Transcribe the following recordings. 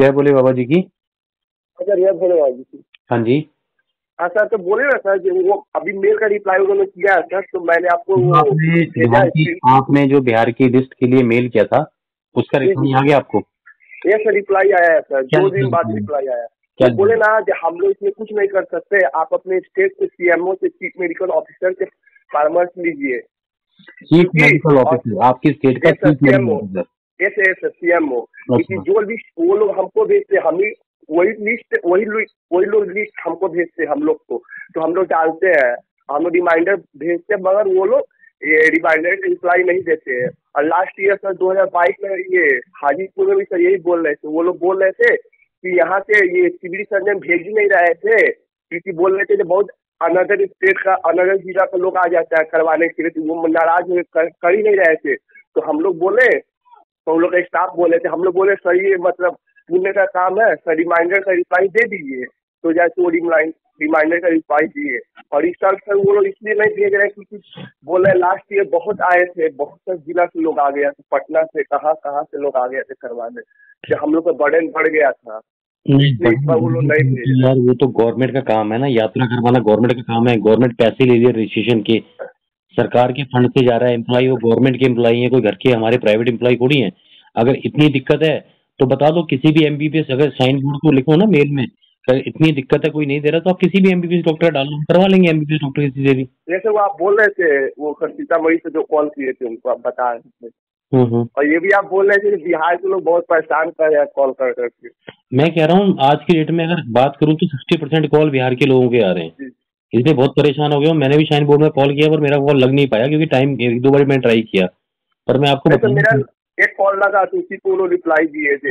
जय बोले बाबा जी की? अच्छा बाबू जी हाँ जी। हाँ सर तो बोले ना सर कि वो अभी मेल का रिप्लाई उन्होंने किया है सर तो मैंने आपको आपने बिहार की आपने जो बिहार की लिस्ट के लिए मेल किया था उसका रिप्लाई आ गया आपको? ये सर रिप्लाई आया है सर दो दिन बाद रिप्लाई आया है। क्या तो बोले ना कि हम लोग इसमें कुछ नहीं कर सकते आप अपने स्टेट के सीएमओ से चीफ मेडिकल ऑफिसर से परामर्श लीजिए। चीफ मेडिकल ऑफिसर आपकी स्टेट का chief medical officer S S CMO अच्छा। क्योंकि जो लिस्ट वो लोग हमको भेजते हम ही वही लिस्ट वही वही लोग लिस्ट हमको भेजते हम लोग को। तो हम लोग डालते हैं हम लोग रिमाइंडर भेजते हैं मगर वो लोग ये रिमाइंडर रिप्लाई नहीं देते हैं। और लास्ट ईयर सर 2022 में ये हाजीपुर में भी सर यही बोल रहे थे। वो लोग बोल रहे थे कि यहाँ से ये सिविल सर्जन भेज ही नहीं रहे थे क्योंकि बोल रहे थे कि बहुत अनदर स्टेट का अनदर जिला का लोग आ जाता है करवाने के लिए तो वो नाराज़ कर, कर ही नहीं रहे थे। तो हम लोग बोले तो उन लोग का स्टाफ बोले थे हम लोग बोले सर ये मतलब पुण्य का काम है सर रिमाइंडर का रिप्लाई दे दीजिए। तो जैसे वो रिमाइंड रिमाइंडर का रिप्लाई दिए। और इस साल सर वो लोग इसलिए नहीं भेज रहे क्योंकि बोल। रहे लास्ट ईयर बहुत आए थे बहुत से जिला से लोग आ गया थे पटना से कहाँ कहाँ से लोग आ गए थे करवाने तो हम लोग का बर्डन बढ़ गया था। रहे। यार वो तो गवर्नमेंट का काम है ना यात्रा करवाना गवर्नमेंट का काम है। गवर्नमेंट पैसे ले लिया रजिस्ट्रेशन के। सरकार के फंड से जा रहा है एम्प्लॉय वो गवर्नमेंट के एम्प्लॉय है कोई घर के हमारे प्राइवेट एम्प्लॉय थोड़ी है। अगर इतनी दिक्कत है तो बता दो किसी भी एमबीबीएस अगर साइन बोर्ड को लिखो ना मेल में अगर इतनी दिक्कत है कोई नहीं दे रहा तो आप किसी भी एमबीबीएस डॉक्टर डाल लो करवा लेंगे एमबीबीएस डॉक्टर किसी से भी। जैसे वो आप बोल रहे थे वो सीतामढ़ी से जो कॉल किए थे उनको आप बता रहे थे। हम्म हम्म। और ये भी आप बोल रहे थे कि बिहार के लोग बहुत परेशान कर रहे हैं कॉल कर करके मैं कह रहा हूँ आज की डेट में अगर बात करूँ तो सिक्सटी परसेंट कॉल बिहार के लोगों के आ रहे हैं। इसलिए बहुत परेशान हो गया मैंने भी शाइन बोर्ड में कॉल किया पर मेरा कॉल लग नहीं पाया क्योंकि टाइम एक दो बार मैंने ट्राई किया। पर मैं आपको तो मेरा एक कॉल लगा तो उसी को रिप्लाई दिए थे।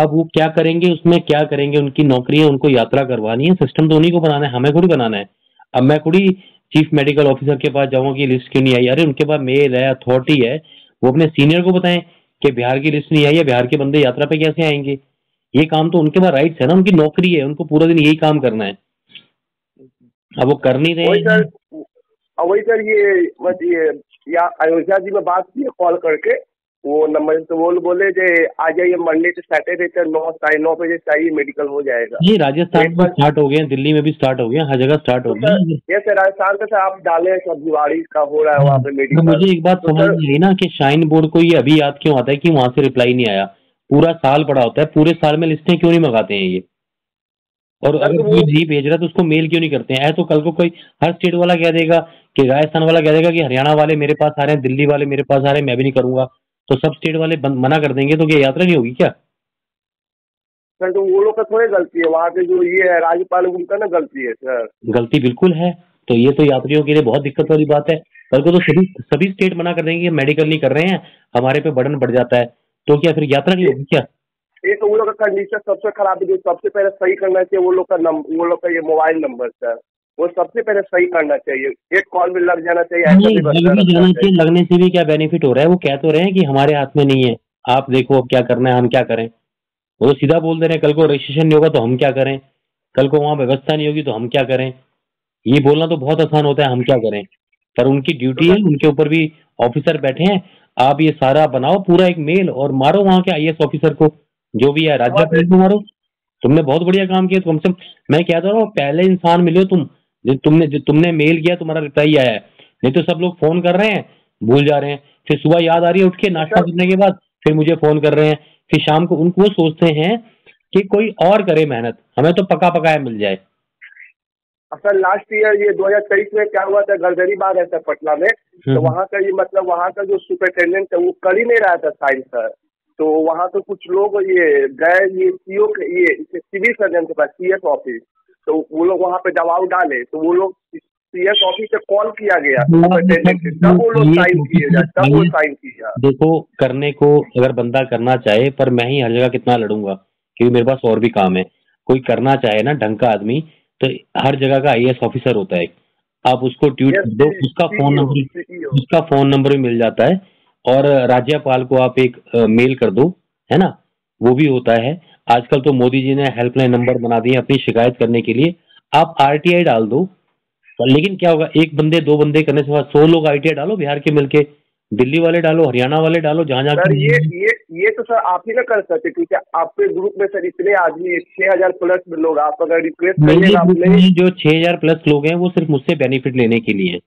अब वो क्या करेंगे उसमें क्या करेंगे उनकी नौकरी है उनको यात्रा करवानी है सिस्टम तो उन्हीं को बनाना है हमें थोड़ी बनाना है। अब मैं थोड़ी चीफ मेडिकल ऑफिसर के पास जाऊँगा कि लिस्ट क्यों नहीं आई? अरे उनके पास मेल है अथॉरिटी है। वो अपने सीनियर को बताएँ कि बिहार की लिस्ट नहीं आई है बिहार के बंदे यात्रा पे कैसे आएँगे? ये काम तो उनके पास राइट्स है ना उनकी नौकरी है उनको पूरा दिन यही काम करना है। अब वो कर नहीं रहे सर वही सर ये बस ये या अयोध्या जी में बात की कॉल करके वो नंबर से वो बोले कि आ जाइए मंडे से सैटरडे तक नौ साढ़े नौ बजे चाहिए मेडिकल हो जाएगा। ये राजस्थान में स्टार्ट हो गए हैं दिल्ली में भी स्टार्ट हो गया हर जगह स्टार्ट हो तो गया ये सर राजस्थान का सर आप डाले सब दिवाली का हो रहा है वहाँ पे तो मेडिकल मुझे एक बात तो समझ नहीं आई ना कि शाइन बोर्ड को ये अभी याद क्यों आता है कि वहाँ से रिप्लाई नहीं आया? पूरा साल पड़ा होता है पूरे साल में लिस्टें क्यों नहीं मंगाते हैं ये? और अगर कोई वो- नहीं भेज रहा है तो उसको मेल क्यों नहीं करते हैं? तो कल को कोई हर स्टेट वाला कह देगा कि राजस्थान वाला कह देगा कि हरियाणा वाले मेरे पास आ रहे हैं दिल्ली वाले मेरे पास आ रहे हैं मैं भी नहीं करूँगा। तो सब स्टेट वाले मना कर देंगे तो क्या यात्रा नहीं होगी क्या? सर तो वो लोग का थोड़ी गलती है वहाँ के जो ये है राज्यपाल उनका ना गलती है सर। गलती बिल्कुल है तो ये तो यात्रियों के लिए बहुत दिक्कत वाली बात है। कल को तो सभी सभी स्टेट मना कर देंगे मेडिकल नहीं कर रहे हैं हमारे पे बर्डन बढ़ जाता है। तो क्या फिर यात्रा नहीं होगी क्या? एक वो लोग का कंडीशन सबसे खराब है जो सबसे पहले सही करना चाहिए वो लोग का नंबर वो लोग का ये मोबाइल नंबर सर वो सबसे पहले सही करना चाहिए। एक कॉल में लग जाना चाहिए ऐसा भी लग भी जाना चाहिए चाहिए लगने से भी क्या बेनिफिट हो रहा है? वो कह तो रहे हैं कि हमारे हाथ में नहीं है। आप देखो अब क्या करना है हम क्या करें? वो तो सीधा बोल दे रहे हैं कल को रजिस्ट्रेशन नहीं होगा तो हम क्या करें? कल को वहाँ व्यवस्था नहीं होगी तो हम क्या करें? ये बोलना तो बहुत आसान होता है हम क्या करें? पर उनकी ड्यूटी है उनके ऊपर भी ऑफिसर बैठे हैं। आप ये सारा बनाओ पूरा एक मेल और मारो वहाँ के आईएस ऑफिसर को। जो भी है राज्य को मारो तुमने बहुत बढ़िया काम किया तुमसे मैं कहता रहा हूँ पहले इंसान मिले हो तुम। जो तुमने जो तुमने मेल किया तुम्हारा रिप्लाई आया है। नहीं तो सब लोग फ़ोन कर रहे हैं भूल जा रहे हैं। फिर सुबह याद आ रही है उठ के नाश्ता करने के बाद फिर मुझे फ़ोन कर रहे हैं। फिर शाम को उनको सोचते हैं कि कोई और करे मेहनत। हमें तो पका पकाया मिल जाए। सर लास्ट ईयर ये 2023 में क्या हुआ था गरदरी बाग है सर पटना में। तो हम्म। वहाँ का ये मतलब वहाँ का जो सुपरिटेंडेंट है वो कर ही नहीं रहा था साइन सर तो वहाँ तो कुछ लोग ये गए ये सीओ के ये सिविल सर्जन के पास सीएस ऑफ़िस तो वो लोग वहाँ पे दबाव डाले तो वो लोग सीएस ऑफ़िस से कॉल किया गया तब वो लोग साइन किए तब वो साइन किया देखो करने को अगर बंदा करना चाहे पर मैं ही हर जगह कितना लड़ूँगा क्योंकि मेरे पास और भी काम है। कोई करना चाहे ना ढंग का आदमी तो हर जगह का आईएएस ऑफिसर होता है। आप उसको ट्वीट Yes, दो उसका फ़ोन नंबर उसका फ़ोन नंबर भी मिल जाता है। और राज्यपाल को आप एक मेल कर दो है ना? वो भी होता है। आजकल तो मोदी जी ने हेल्पलाइन नंबर बना दिए अपनी शिकायत करने के लिए। आप आरटीआई डाल दो। लेकिन क्या होगा एक बंदे दो बंदे करने से बाद सौ लोग आरटीआई डालो बिहार के मिलके। दिल्ली वाले डालो हरियाणा वाले डालो जहाँ जहाँ सर ये ये ये तो सर आप ही ना कर सकते क्योंकि आपके ग्रुप में सर इतने आदमी छह हज़ार प्लस लोग आप अगर रिक्वेस्ट मेरे जो 6000 प्लस लोग हैं वो सिर्फ़ मुझसे बेनिफिट लेने के लिए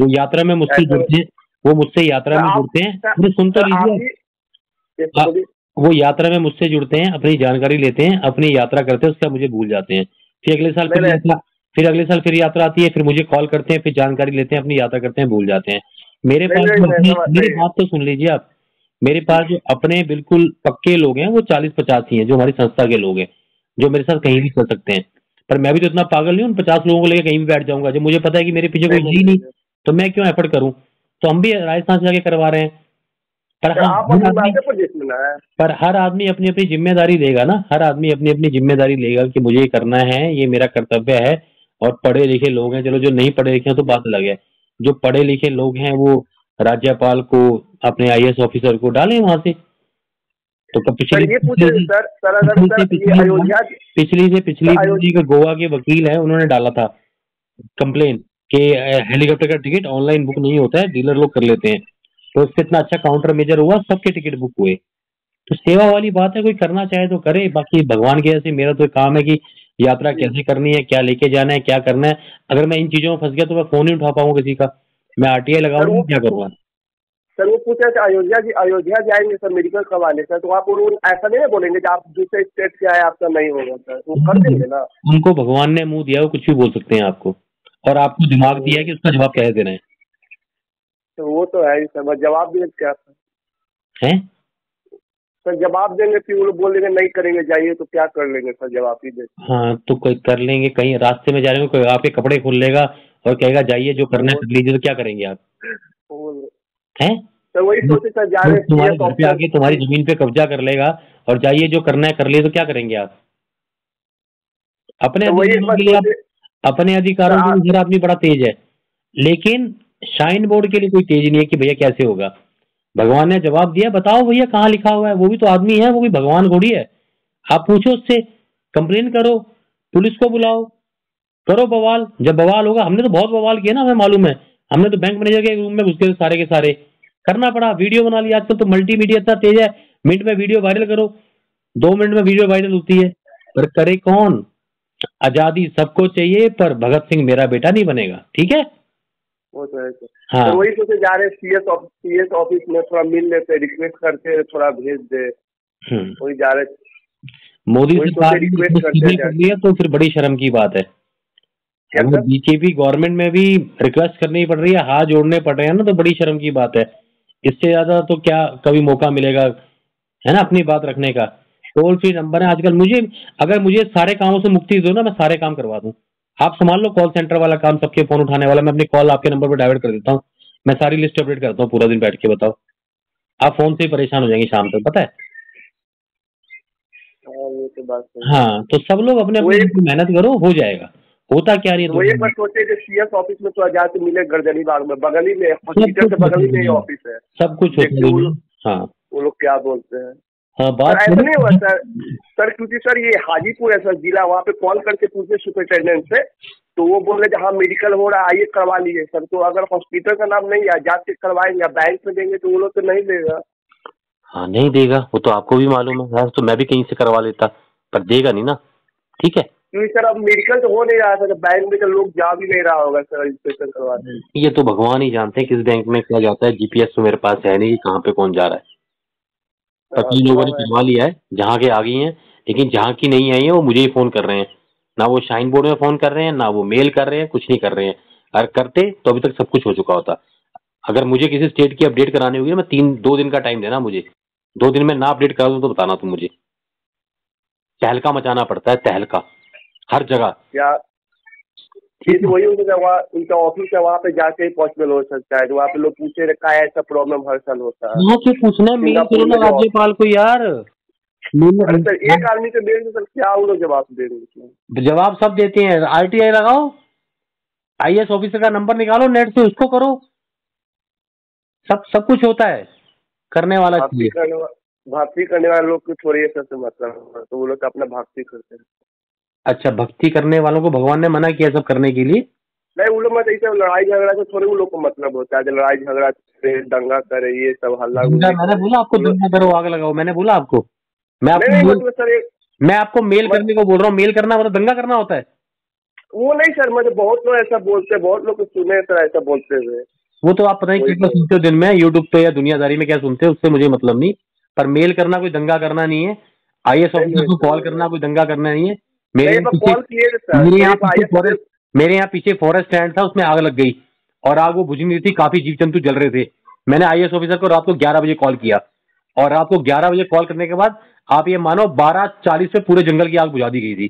जो यात्रा में मुझसे जुड़ते हैं। वो मुझसे यात्रा में जुड़ते हैं। अरे सुन तो लीजिए। वो यात्रा में मुझसे जुड़ते हैं अपनी जानकारी लेते हैं अपनी यात्रा करते हैं उसका मुझे भूल जाते हैं। फिर अगले साल फिर यात्रा फिर अगले साल फिर यात्रा आती है फिर मुझे कॉल करते हैं फिर जानकारी लेते हैं अपनी यात्रा करते हैं भूल जाते हैं। मेरे पास मेरी बात तो सुन लीजिए आप। मेरे पास जो अपने बिल्कुल पक्के लोग हैं वो चालीस पचास ही हैं जो हमारी संस्था के लोग हैं जो मेरे साथ कहीं भी चल सकते हैं। पर मैं भी तो इतना पागल नहीं हूँ पचास लोगों को लेकर कहीं भी बैठ जाऊँगा। जब मुझे पता है कि मेरे पीछे कोई नहीं। तो मैं क्यों एफर्ट करूँ? तो हम भी राजस्थान से जाके करवा रहे हैं। पर सर, हाँ हर आदमी पर हर आदमी अपनी अपनी ज़िम्मेदारी लेगा ना। हर आदमी अपनी अपनी ज़िम्मेदारी लेगा कि मुझे ये करना है ये मेरा कर्तव्य है और पढ़े लिखे लोग हैं। चलो जो नहीं पढ़े लिखे हैं तो बात अलग है। जो पढ़े लिखे लोग हैं वो राज्यपाल को अपने आईएएस ऑफिसर को डालें वहाँ से। तो कब पिछली पिछली से पिछली गोवा के वकील है उन्होंने डाला था। कंप्लेन। कि हेलीकॉप्टर का टिकट ऑनलाइन बुक नहीं होता है डीलर लोग कर लेते हैं। तो उससे इतना अच्छा काउंटर मेजर हुआ सबके टिकट बुक हुए। तो सेवा वाली बात है कोई करना चाहे तो करे बाकी भगवान के जैसे मेरा तो काम है कि यात्रा कैसे करनी है क्या लेके जाना है क्या करना है। अगर मैं इन चीज़ों में फंस गया तो मैं फ़ोन ही उठा पाऊँगा किसी का। मैं आर आरटीआई लगाऊँगा वो- क्या करूँगा? सर वो पूछा कि अयोध्या जी अयोध्या जाएँगे सर मेडिकल करवाने सर तो आप उन्होंने ऐसा नहीं बोलेंगे कि आप दूसरे स्टेट से आए आपका नहीं होगा सर। वो कर देंगे ना। उनको भगवान ने मुँह दिया वो कुछ भी बोल सकते हैं आपको। और आपको दिमाग दिया है कि उसका जवाब कैसे देना है? तो वो तो है ही सर बस जवाब देंगे क्या सर? हैं? सर जवाब देंगे फिर वो लोग बोल देंगे नहीं करेंगे जाइए तो क्या कर लेंगे सर जवाब ही दे हाँ तो कोई कर लेंगे कहीं रास्ते में जा रहे हो कोई आपके कपड़े खोल लेगा और कहेगा जाइए जो करना है कर लीजिए तो क्या करेंगे आप? हैं? सर वही सोचे सर जा तो रहे तुम्हारे घर पे आके तुम्हारी ज़मीन पे कब्जा कर लेगा और जाइए जो करना है कर लिए तो क्या करेंगे आप? अपने तो लिए आप अपने अधिकारों तो के लिए हर आदमी बड़ा तेज है। लेकिन शाइन बोर्ड के लिए कोई तेज नहीं है कि भैया कैसे होगा। भगवान ने जवाब दिया बताओ भैया कहाँ लिखा हुआ है? वो भी तो आदमी है वो भी भगवान थोड़ी है। आप पूछो उससे कंप्लेन करो पुलिस को बुलाओ करो बवाल। जब बवाल होगा हमने तो बहुत बवाल किया ना हमें मालूम है। हमने तो बैंक मैनेजर के रूम में घुस गए सारे के सारे। करना पड़ा वीडियो बना लिया। आजकल तो मल्टीमीडिया इतना तेज है। मिनट में वीडियो वायरल करो। दो मिनट में वीडियो वायरल होती है। पर करे कौन? आज़ादी सबको चाहिए पर भगत सिंह मेरा बेटा नहीं बनेगा। ठीक है? वो तो है। हाँ। तो वही सोचे जा रहे सीएस सीएस ऑफ़िस में थोड़ा मिल लेते रिक्वेस्ट करते थोड़ा भेज दे। हम्म। वही जा रहे मोदी request इसमें करते तो फिर बड़ी शर्म की बात है। बीजेपी गवर्नमेंट में भी रिक्वेस्ट करनी पड़ रही है हाथ जोड़ने पड़ रहे हैं ना तो बड़ी शर्म की बात है। इससे ज़्यादा तो क्या कभी मौका मिलेगा है ना अपनी बात रखने का। टोल फ्री नंबर है। आजकल मुझे अगर मुझे सारे कामों से मुक्ति दो ना मैं सारे काम करवा दूँ। आप संभाल लो कॉल सेंटर वाला काम सबके फ़ोन उठाने वाला मैं अपनी कॉल आपके नंबर पर डाइवर्ट कर देता हूँ। मैं सारी लिस्ट अपडेट करता हूँ पूरा दिन बैठ के बताओ। आप फ़ोन से ही परेशान हो जाएँगे शाम तक पता है? हाँ तो है। तो सब लोग अपने अपने मेहनत करो हो जाएगा। होता क्या नहीं है तो में? बस सोचे कि सीएस ऑफ़िस में थोड़ा जाके मिले गर्दनी बाग में बगल ही में हॉस्पिटल के बगल ही में। ऑफ़िस है। सब कुछ होता है। हाँ। वो लोग क्या बोलते हैं? हाँ सर बात ऐसा नहीं हुआ सर। सर क्योंकि सर ये हाजीपुर है सर जिला वहाँ पे कॉल करके पूछे सुपरिटेंडेंट से तो वो बोल रहे थे हाँ मेडिकल हो रहा है आइए करवा लीजिए। सर तो अगर हॉस्पिटल का नाम नहीं है जाके करवाएँगे या बैंक में देंगे तो वो लोग तो नहीं देगा। हाँ नहीं देगा। वो तो आपको भी मालूम है तो मैं भी कहीं से करवा लेता पर देगा नहीं ना। ठीक है? क्योंकि सर अब मेडिकल तो हो नहीं रहा था बैंक में तो लोग जा भी नहीं रहा होगा सर रजिस्ट्रेशन करवाने। ये तो भगवान ही जानते हैं किस बैंक में क्या जाता है जीपीएस तो मेरे पास है नहीं कहाँ पे कौन जा रहा है। हाँ, लोगों ने करवा लिया है जहाँ के आ गई हैं लेकिन जहाँ की नहीं आई है वो मुझे ही फ़ोन कर रहे हैं। ना वो शाइन बोर्ड में फ़ोन कर रहे हैं ना वो मेल कर रहे हैं कुछ नहीं कर रहे हैं। अगर करते तो अभी तक सब कुछ हो चुका होता। अगर मुझे किसी स्टेट की अपडेट करानी होगी ना मैं तीन दो दिन का टाइम देना मुझे। दो दिन में ना अपडेट करा दूँ तो बताना तुम मुझे। तहलका मचाना पड़ता है तहलका। हर जगह। क्या तो वही उनका वहाँ उनका ऑफ़िस है वहाँ पे जाके ही पॉसिबल हो सकता है तो वहाँ पे लोग पूछे रहे का ऐसा प्रॉब्लम हर साल होता है? वहाँ से पूछना है करो ना राज्यपाल को यार। अरे सर एक आदमी के देंगे तो सर क्या वो लोग जवाब दे रहे हैं जवाब सब देते हैं। आरटीआई लगाओ। आईएएस ऑफिसर का नंबर निकालो नेट से उसको करो। सब सब कुछ होता है करने वाला भक्ति करने वाले लोग को थोड़ी ये सबसे मतलब? तो वो लोग तो अपना भक्ति करते हैं। अच्छा भक्ति करने वालों को भगवान ने मना किया सब करने के लिए? नहीं वो लोग मत ऐसे लड़ाई झगड़ा से थोड़े वो लोग को मतलब होता है लड़ाई झगड़ा करे दंगा करे ये सब हल्ला मैंने बोला आपको दंगा करो आग लगाओ मैंने बोला आपको। मैं नहीं नहीं आपको मतलब सर मैं आपको मेल करने को बोल रहा हूँ मेल करना मतलब दंगा करना होता है। वो नहीं सर मुझे बहुत लोग ऐसा बोलते हैं बहुत लोग सुने सर ऐसा बोलते हुए। वो तो आप पता नहीं कितना तो। सुनते हो दिन में यूट्यूब पे या दुनियादारी में क्या सुनते हो उससे मुझे मतलब नहीं। पर मेल करना कोई दंगा करना नहीं है आई एस ऑफिसर को कॉल करना कोई दंगा करना नहीं है। मेरे यहाँ पीछे मेरे यहाँ पीछे फॉरेस्ट मेरे यहाँ पीछे फॉरेस्ट स्टैंड था उसमें आग लग गई। और आग वो बुझ नहीं थी काफ़ी जीव जंतु जल रहे थे। मैंने आईएस ऑफिसर को रात को ग्यारह बजे कॉल किया। और रात को ग्यारह बजे कॉल करने के बाद आप ये मानो बारह चालीस पे पूरे जंगल की आग बुझा दी गई थी।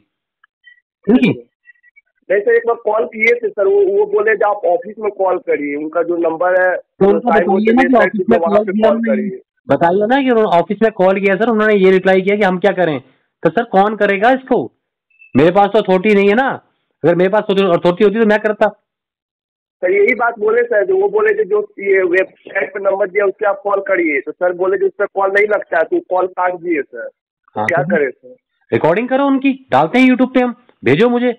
ठीक है? नहीं सर एक बार कॉल किए थे सर वो वो बोले जो आप ऑफ़िस में कॉल करिए उनका जो नंबर है तो साइन बताइए ना कि ऑफ़िस में कॉल किया सर उन्होंने ये रिप्लाई किया कि हम क्या करें? तो सर कौन करेगा इसको? मेरे पास तो अथॉरिटी नहीं है ना। अगर मेरे पास अथॉरिटी होती तो मैं करता। सर यही बात बोले सर जो वो बोले कि जो ये वेबसाइट पे नंबर दिया उससे आप कॉल करिए। तो सर बोले कि उस पर कॉल नहीं लगता है तो कॉल काट दिए सर। हाँ, क्या करे करें सर? रिकॉर्डिंग करो उनकी डालते हैं यूट्यूब पे हम भेजो मुझे।